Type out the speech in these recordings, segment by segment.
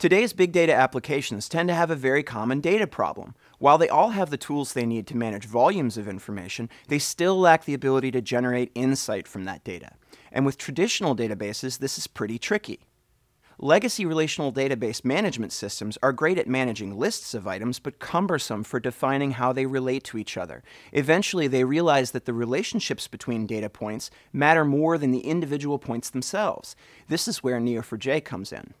Today's big data applications tend to have a very common data problem. While they all have the tools they need to manage volumes of information, they still lack the ability to generate insight from that data. And with traditional databases, this is pretty tricky. Legacy relational database management systems are great at managing lists of items, but cumbersome for defining how they relate to each other. Eventually, they realize that the relationships between data points matter more than the individual points themselves. This is where Neo4j comes in.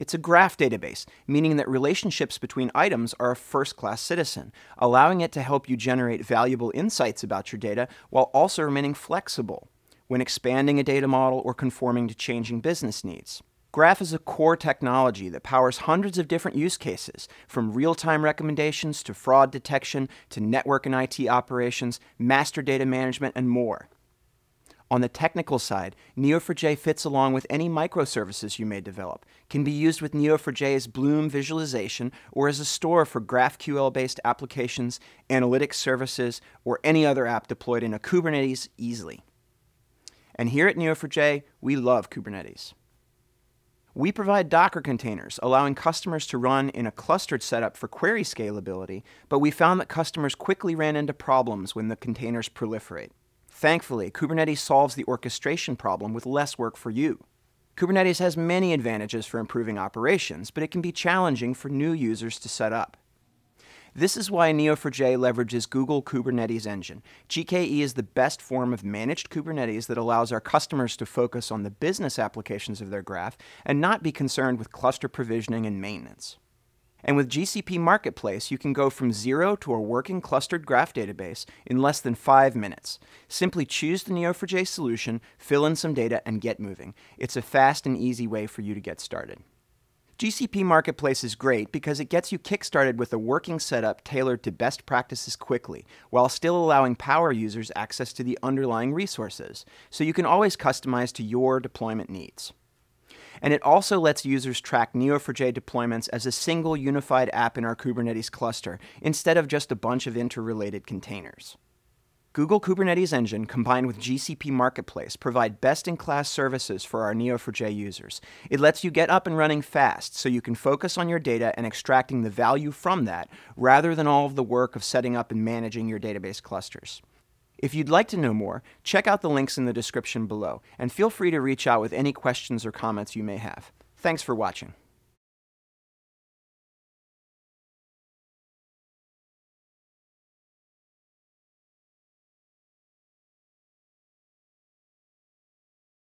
It's a graph database, meaning that relationships between items are a first class citizen, allowing it to help you generate valuable insights about your data while also remaining flexible when expanding a data model or conforming to changing business needs. Graph is a core technology that powers hundreds of different use cases, from real time recommendations to fraud detection to network and IT operations, master data management, and more. On the technical side, Neo4j fits along with any microservices you may develop, can be used with Neo4j's Bloom visualization or as a store for GraphQL-based applications, analytics services, or any other app deployed in a Kubernetes easily. And here at Neo4j, we love Kubernetes. We provide Docker containers, allowing customers to run in a clustered setup for query scalability, but we found that customers quickly ran into problems when the containers proliferate. Thankfully, Kubernetes solves the orchestration problem with less work for you. Kubernetes has many advantages for improving operations, but it can be challenging for new users to set up. This is why Neo4j leverages Google Kubernetes Engine. GKE is the best form of managed Kubernetes that allows our customers to focus on the business applications of their graph and not be concerned with cluster provisioning and maintenance. And with GCP Marketplace, you can go from zero to a working clustered graph database in less than five minutes. Simply choose the Neo4j solution, fill in some data, and get moving. It's a fast and easy way for you to get started. GCP Marketplace is great because it gets you kickstarted with a working setup tailored to best practices quickly, while still allowing power users access to the underlying resources, so you can always customize to your deployment needs and it also lets users track Neo4j deployments as a single unified app in our Kubernetes cluster, instead of just a bunch of interrelated containers. Google Kubernetes Engine combined with GCP Marketplace provide best-in-class services for our Neo4j users. It lets you get up and running fast so you can focus on your data and extracting the value from that rather than all of the work of setting up and managing your database clusters. If you'd like to know more, check out the links in the description below, and feel free to reach out with any questions or comments you may have. Thanks for watching.